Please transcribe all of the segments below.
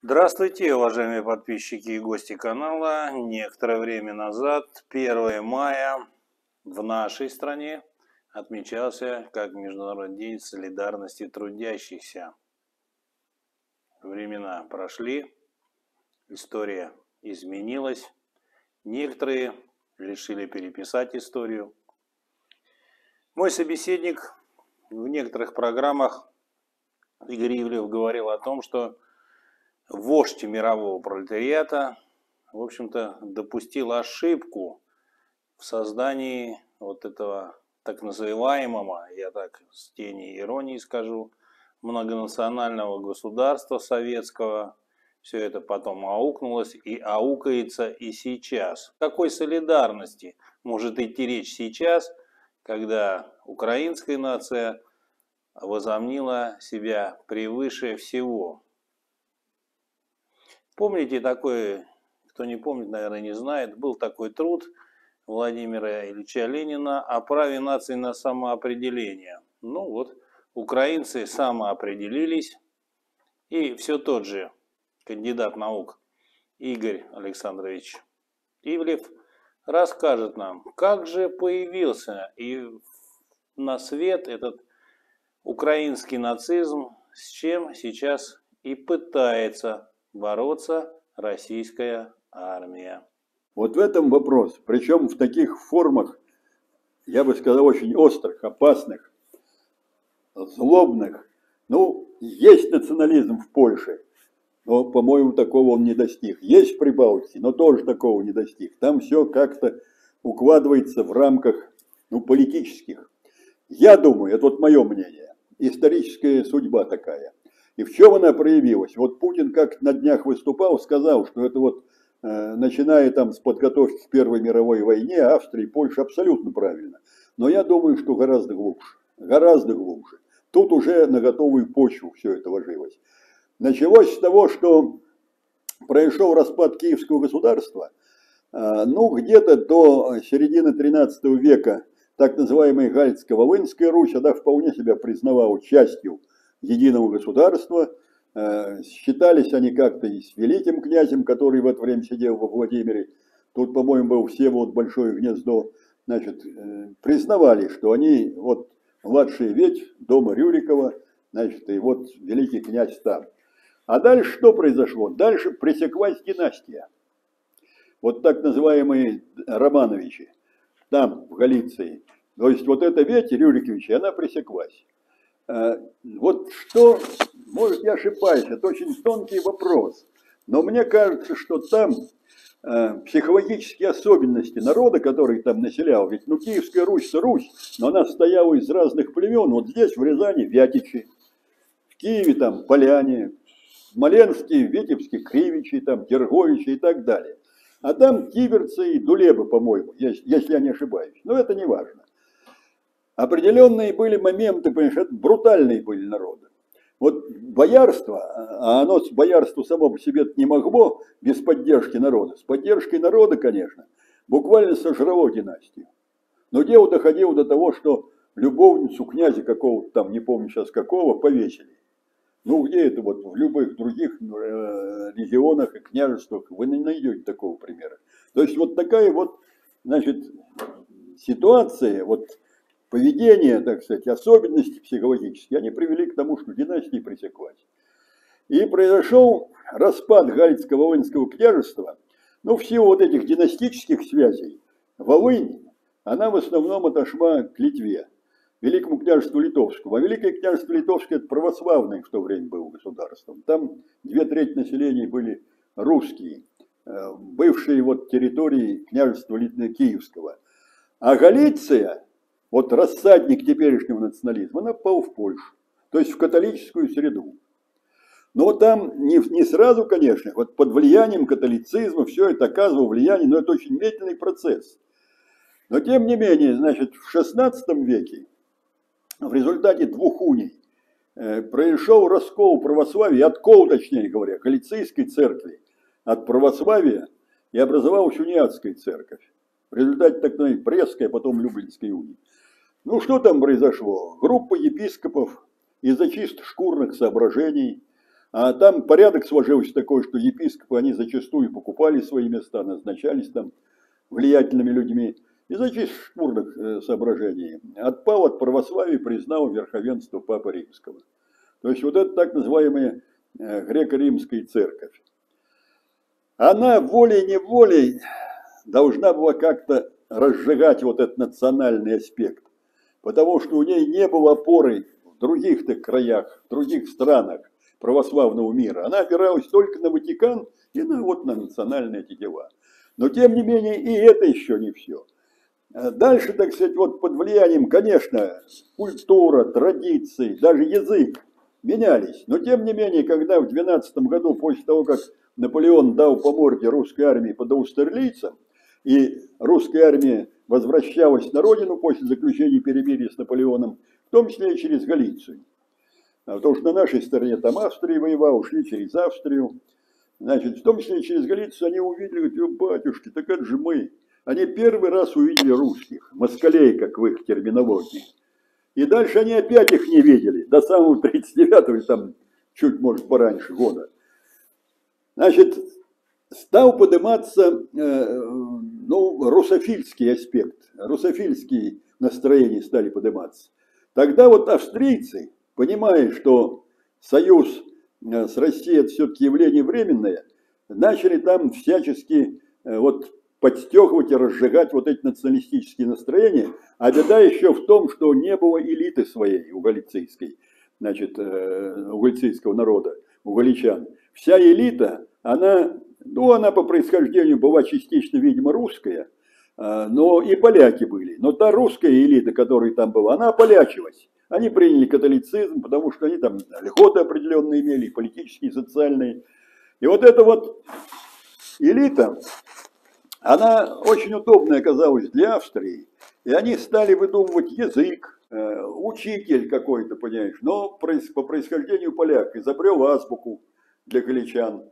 Здравствуйте, уважаемые подписчики и гости канала. Некоторое время назад, 1 мая, в нашей стране отмечался как Международный день солидарности трудящихся. Времена прошли, история изменилась. Некоторые решили переписать историю. Мой собеседник в некоторых программах Игорь Ивлев говорил о том, что вождь мирового пролетариата, в общем-то, допустил ошибку в создании вот этого так называемого, я так с тени иронии скажу, многонационального государства советского. Все это потом аукнулось и аукается и сейчас. Какой солидарности может идти речь сейчас, когда украинская нация возомнила себя превыше всего? Помните такой, кто не помнит, наверное, не знает, был такой труд Владимира Ильича Ленина о праве нации на самоопределение. Ну вот, украинцы самоопределились, и все тот же кандидат наук Игорь Александрович Ивлев расскажет нам, как же появился и на свет этот украинский нацизм, с чем сейчас и пытается бороться российская армия. Вот в этом вопрос. Причем в таких формах, я бы сказал, очень острых, опасных, злобных. Ну, есть национализм в Польше, но, по-моему, такого он не достиг. Есть в Прибалтике, но тоже такого не достиг. Там все как-то укладывается в рамках ну, политических. Я думаю, это вот мое мнение, историческая судьба такая. И в чем она проявилась? Вот Путин как на днях выступал, сказал, что это вот э, начиная там с подготовки к Первой мировой войне, Австрия и Польша абсолютно правильно. Но я думаю, что гораздо глубже. Гораздо глубже. Тут уже на готовую почву все это ложилось. Началось с того, что произошел распад Киевского государства. Э, ну, где-то до середины 13 века так называемая Гальцко-Волынская Русь, она вполне себя признавала частью единого государства. Э, считались они как-то и с великим князем, который в это время сидел во Владимире. Тут, по-моему, был все вот Большое Гнездо. Значит, э, признавали, что они вот младшая ветвь дома Рюрикова, значит, и вот великий князь там. А дальше что произошло? Дальше пресеклась династия. Вот так называемые Романовичи, там, в Галиции. То есть вот эта ветвь Рюриковича, она пресеклась. Э, вот что, может я ошибаюсь, это очень тонкий вопрос, но мне кажется, что там э, психологические особенности народа, который там населял, ведь ну Киевская Русь Русь, но она стояла из разных племен, вот здесь в Рязани Вятичи, в Киеве там Поляне, в Смоленске, Витебске, Кривичи, там, Терговичи и так далее. А там киверцы и дулебы, по-моему, если я не ошибаюсь. Но это не важно. Определенные были моменты, понимаешь, это брутальные были народы. Вот боярство, а оно с боярству само по себе не могло без поддержки народа. С поддержкой народа, конечно, буквально сожрало династию. Но дело доходило до того, что любовницу князя какого-то там, не помню сейчас какого, повесили. Ну, где это вот в любых других э, регионах и княжествах вы не найдете такого примера. То есть вот такая вот, значит, ситуация, вот поведение, так сказать, особенности психологические, они привели к тому, что династия пресеклась. И произошел распад Галицкого воинского княжества. Ну, в силу вот этих династических связей, Волынь, она в основном отошла к Литве, Великому княжеству Литовскому. А Великое княжество Литовское – это православное в то время было государством. Там две трети населения были русские, э, бывшие вот территории княжества Киевского. А Галиция вот рассадник теперешнего национализма, она попал в Польшу, то есть в католическую среду. Но там не, не сразу, конечно, вот под влиянием католицизма все это оказывало влияние, но это очень медленный процесс. Но тем не менее, значит, в XVI веке в результате двух уний э, произошел раскол православия, откол, точнее говоря, калицийской церкви от православия и образовалась униатская церковь. В результате так называемой Брестской, а потом Люблинской унии. Ну что там произошло? Группа епископов из-за чисто шкурных соображений А там порядок сложился такой, что епископы, они зачастую покупали свои места, назначались там влиятельными людьми. Из этих шкурных э, соображений отпал от православия, признал верховенство Папы Римского. То есть вот это так называемая э, греко-римская церковь. Она волей-неволей должна была как-то разжигать вот этот национальный аспект, потому что у ней не было опоры в других-то краях, в других странах православного мира. Она опиралась только на Ватикан и на, вот, на национальные эти дела. Но тем не менее и это еще не все. Дальше, так сказать, вот под влиянием, конечно, культура, традиции, даже язык менялись. Но тем не менее, когда в 12 году, после того, как Наполеон дал по морде русской армии под аустерлийцам, и русская армия возвращалась на родину после заключения перемирия с Наполеоном, в том числе и через Галицию. А потому что на нашей стороне там Австрия воевала, ушли через Австрию. Значит, в том числе и через Галицию они увидели, говорят, батюшки, так это же мы. Они первый раз увидели русских, москалей, как в их терминологии. И дальше они опять их не видели, до самого 39-го, или там чуть, может, пораньше года. Значит, стал подниматься э, ну, русофильский аспект, русофильские настроения стали подниматься. Тогда вот австрийцы, понимая, что союз э, с Россией это все-таки явление временное, начали там всячески э, вот подстегивать и разжигать вот эти националистические настроения. А беда еще в том, что не было элиты своей у галицийской, значит, э, у галицийского народа, у галичан. Вся элита, она, ну, она по происхождению была частично, видимо, русская, э, но и поляки были. Но та русская элита, которая там была, она ополячилась. Они приняли католицизм, потому что они там льготы определенные имели, политические, социальные. И вот эта вот элита, она очень удобная оказалась для Австрии, и они стали выдумывать язык, э, учитель какой-то, понимаешь, но по происхождению поляк, изобрел азбуку для галичан.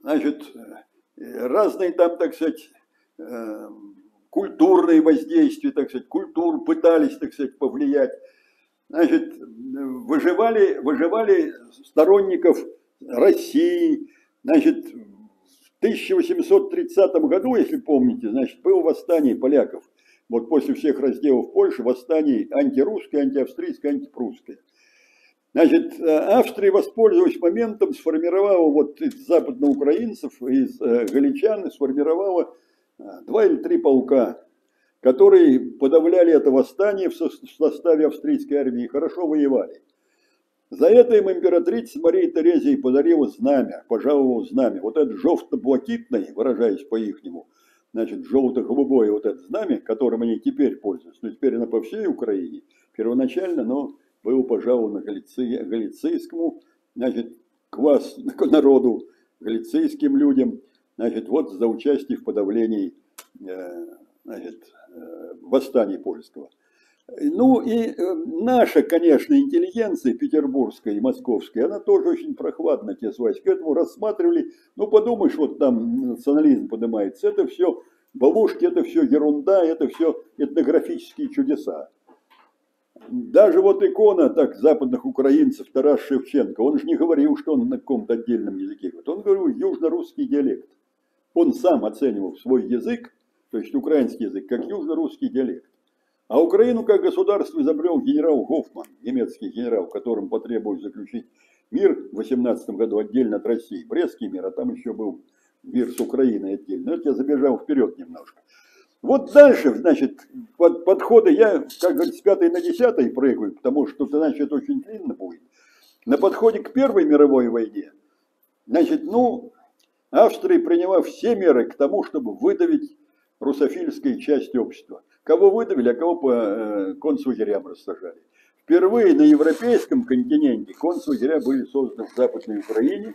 Значит, э, разные там, так сказать, э, культурные воздействия, так сказать, культур пытались, так сказать, повлиять. Значит, выживали, выживали сторонников России, значит, 1830 году, если помните, значит, было восстание поляков. Вот после всех разделов Польши восстание антирусское, антиавстрийское, антипрусское. Значит, Австрия, воспользовалась моментом, сформировала вот из западноукраинцев, из э, галичан, сформировала э, два или три полка, которые подавляли это восстание в составе австрийской армии хорошо воевали. За это им императрица Мария Терезия подарила знамя, пожаловала знамя. Вот это желто-блакитное, выражаясь по-ихнему, значит, желто-голубое вот это знамя, которым они теперь пользуются. Но теперь оно по всей Украине. Первоначально оно было пожаловано галици, галицийскому, значит, квас народу, галицийским людям, значит, вот за участие в подавлении, э, значит, э, восстания польского. Ну и э, наша, конечно, интеллигенция петербургская и московская, она тоже очень прохладно отнеслась к этому, рассматривали, ну подумаешь, вот там национализм поднимается, это все балушки, это все ерунда, это все этнографические чудеса. Даже вот икона так западных украинцев Тарас Шевченко, он же не говорил, что он на каком-то отдельном языке говорит, он говорил южно-русский диалект. Он сам оценивал свой язык, то есть украинский язык, как южно-русский диалект. А Украину как государство изобрел генерал Гофман, немецкий генерал, которым потребовалось заключить мир в 18 году отдельно от России. Брестский мир, а там еще был мир с Украиной отдельно. Это я забежал вперед немножко. Вот дальше, значит, под, подходы я, как говорится, с пятой на десятой прыгаю, потому что иначе это очень длинно будет. На подходе к Первой мировой войне, значит, ну, Австрия приняла все меры к тому, чтобы выдавить русофильскую часть общества. Кого выдавили, а кого по э, концлагерям рассажали. Впервые на европейском континенте концлагеря были созданы в Западной Украине.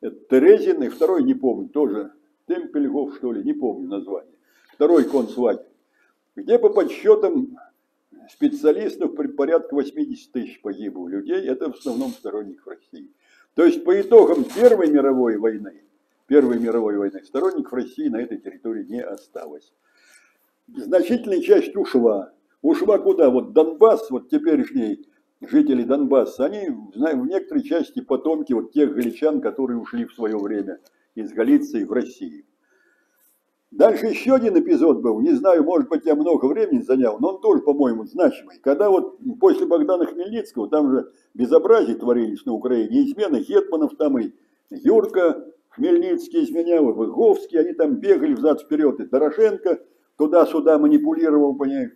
Это Терезин и второй, не помню, тоже Темпельгов, что ли, не помню название. Второй концлагерь, где по подсчетам специалистов порядка 80 тысяч погибло людей, это в основном сторонников России. То есть по итогам Первой мировой войны, Первой мировой войны сторонников России на этой территории не осталось значительная часть ушла. Ушла куда? Вот Донбасс, вот теперешний жители Донбасса, они в некоторой части потомки вот тех галичан, которые ушли в свое время из Галиции в Россию. Дальше еще один эпизод был, не знаю, может быть, я много времени занял, но он тоже, по-моему, значимый. Когда вот после Богдана Хмельницкого, там же безобразие творились на Украине, и смена Гетманов, там и Юрка Хмельницкий изменял, и Выговский, они там бегали взад-вперед, и Дорошенко туда-сюда манипулировал, понимаешь.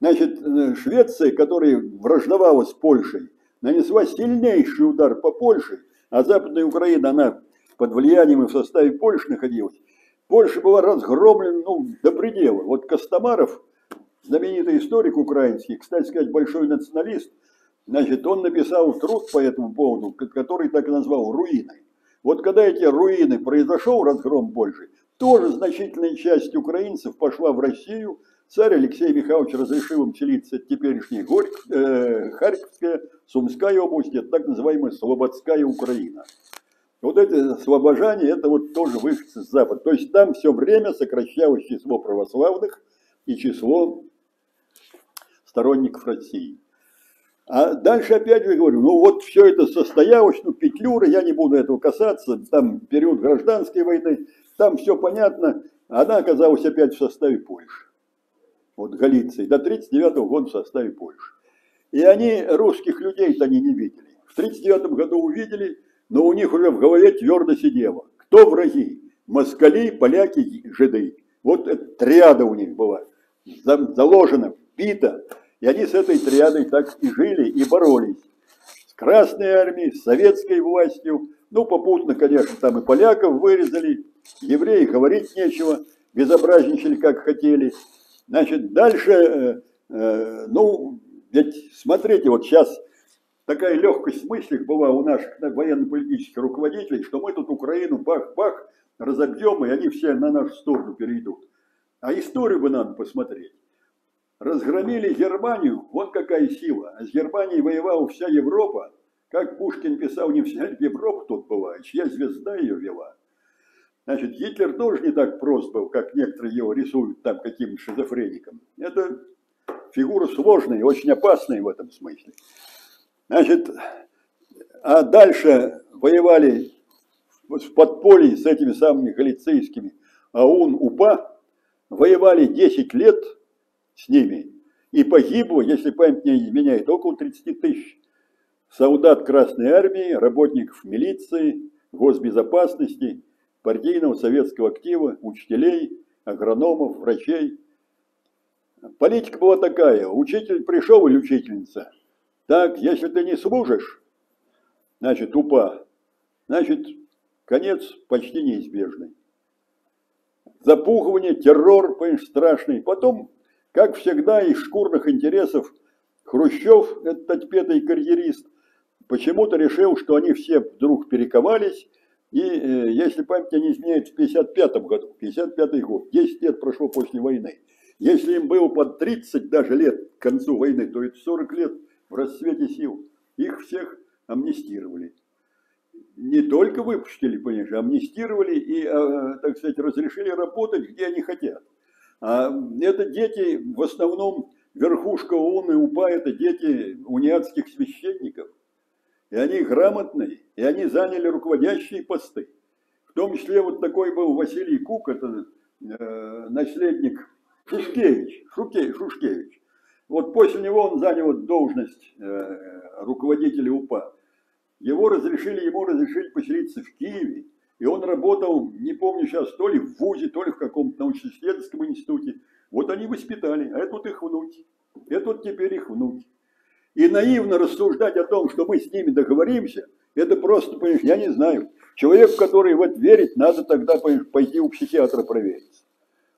Значит, э, Швеция, которая враждовала с Польшей, нанесла сильнейший удар по Польше, а Западная Украина, она под влиянием и в составе Польши находилась. Польша была разгромлена ну, до предела. Вот Костомаров, знаменитый историк украинский, кстати сказать, большой националист, значит, он написал труд по этому поводу, который так и назвал «Руиной». Вот когда эти руины произошел разгром Польши, тоже значительная часть украинцев пошла в Россию. Царь Алексей Михайлович разрешил им селиться теперешней Горьк, э, Харьковская, Сумская область, это так называемая Слободская Украина. Вот это освобождение, это вот тоже выходцы с Запада. То есть там все время сокращалось число православных и число сторонников России. А дальше опять же говорю, ну вот все это состоялось, ну петлюры, я не буду этого касаться, там период гражданской войны, там все понятно. Она оказалась опять в составе Польши. Вот Галиции, до 1939 года в составе Польши. И они русских людей-то они не видели. В 1939 году увидели, но у них уже в голове твердо сидело. Кто враги? Москали, поляки, жиды. Вот эта триада у них была заложена, бита. И они с этой триадой так и жили, и боролись. С Красной армией, с советской властью. Ну, попутно, конечно, там и поляков вырезали, евреи говорить нечего, безобразничали как хотели. Значит, дальше, э, э, ну, ведь смотрите, вот сейчас такая легкость в мыслях была у наших военно-политических руководителей, что мы тут Украину бах-бах разобьем, и они все на нашу сторону перейдут. А историю бы надо посмотреть. Разгромили Германию, вот какая сила. А с Германией воевала вся Европа. Как Пушкин писал, не вся Европа тут была, чья звезда ее вела. Значит, Гитлер тоже не так прост был, как некоторые его рисуют там каким-то шизофреником. Это фигура сложная и очень опасная в этом смысле. Значит, а дальше воевали в подполье с этими самыми галицейскими АУН, УПА, воевали 10 лет с ними, и погибло, если память не изменяет, около 30 тысяч солдат Красной Армии, работников милиции, госбезопасности, партийного советского актива, учителей, агрономов, врачей. Политика была такая, учитель пришел или учительница – так, если ты не служишь, значит, упа, значит, конец почти неизбежный. Запугивание, террор, понимаешь, страшный. Потом, как всегда, из шкурных интересов Хрущев, этот отпетый карьерист, почему-то решил, что они все вдруг перековались, и, э, если память не изменяет, в 55 году, 55 год, 10 лет прошло после войны. Если им было под 30 даже лет к концу войны, то это 40 лет – в расцвете сил. Их всех амнистировали. Не только выпустили, понимаешь, амнистировали и, э, так сказать, разрешили работать, где они хотят. А это дети, в основном, верхушка ООН и УПА, это дети униатских священников. И они грамотные, и они заняли руководящие посты. В том числе вот такой был Василий Кук, это э, наследник Шушкевич, Шуке, Шушкевич. Вот после него он занял должность э, руководителя УПА. Его разрешили, ему разрешили поселиться в Киеве. И он работал, не помню сейчас, то ли в ВУЗе, то ли в каком-то научно-исследовательском институте. Вот они воспитали, а это вот их внуки. Это вот теперь их внуки. И наивно рассуждать о том, что мы с ними договоримся, это просто, понимаешь, я не знаю. Человек, который в это верит, надо тогда, понимаешь, пойти у психиатра провериться.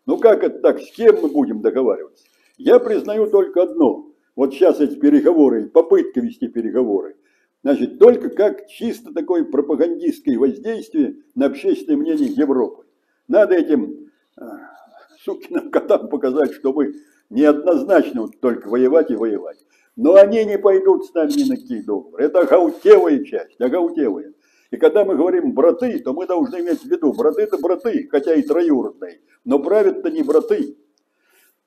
Ну как это так, с кем мы будем договариваться? Я признаю только одно. Вот сейчас эти переговоры, попытка вести переговоры, значит, только как чисто такое пропагандистское воздействие на общественное мнение Европы. Надо этим э, сукиным котам показать, что мы неоднозначно вот только воевать и воевать. Но они не пойдут с нами ни на какие договоры. Это гаутевая часть, агаутевая. И когда мы говорим браты, то мы должны иметь в виду, браты это браты, хотя и троюродные, но правят-то не браты,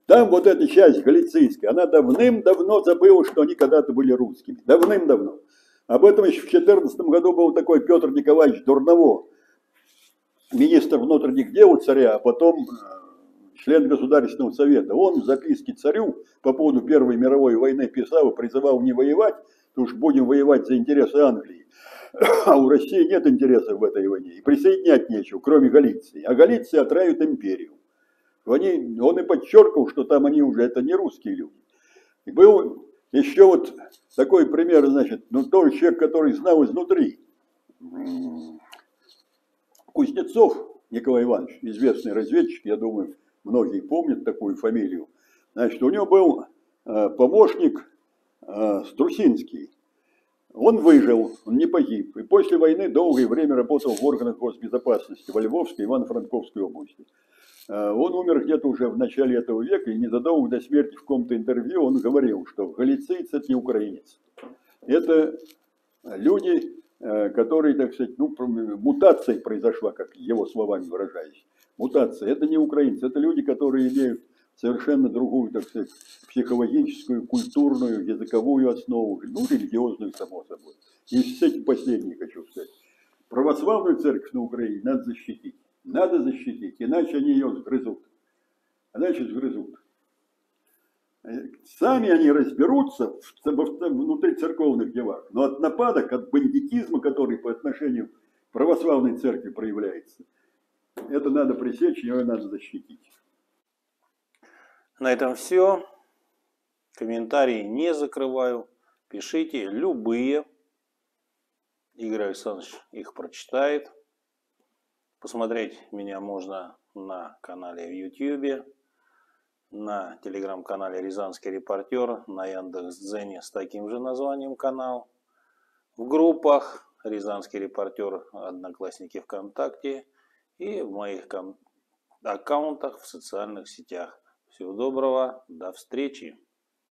Там вот эта часть галицийская, она давным-давно забыла, что они когда-то были русскими. Давным-давно. Об этом еще в 2014 году был такой Петр Николаевич Дурново, министр внутренних дел царя, а потом э, член Государственного совета. Он в записке царю по поводу Первой мировой войны писал и призывал не воевать, потому что будем воевать за интересы Англии. А у России нет интересов в этой войне. И присоединять нечего, кроме Галиции. А Галиция отравит империю. Они, он и подчеркивал, что там они уже, это не русские люди. И был еще вот такой пример, значит, ну тоже человек, который знал изнутри. Кузнецов Николай Иванович, известный разведчик, я думаю, многие помнят такую фамилию. Значит, у него был э, помощник э, Струсинский. Он выжил, он не погиб. И после войны долгое время работал в органах госбезопасности во Львовской и Ивано-Франковской области. Э, он умер где-то уже в начале этого века, и незадолго до смерти в каком-то интервью он говорил, что галицийц – это не украинец. Это люди, э, которые, так сказать, ну, мутация произошла, как его словами выражаясь. Мутация – это не украинцы, это люди, которые имеют совершенно другую, так сказать, психологическую, культурную, языковую основу, ну, религиозную, само собой. И с этим последнее хочу сказать. Православную церковь на Украине надо защитить. Надо защитить, иначе они ее сгрызут. Иначе сгрызут. Сами они разберутся внутри церковных делах, но от нападок, от бандитизма, который по отношению к православной церкви проявляется, это надо пресечь, ее надо защитить. На этом все. Комментарии не закрываю. Пишите любые. Игорь Александрович их прочитает. Посмотреть меня можно на канале в YouTube, на телеграм-канале Рязанский репортер, на Яндекс.Дзене с таким же названием канал, в группах Рязанский репортер, Одноклассники ВКонтакте и в моих аккаунтах в социальных сетях. Всего доброго, до встречи!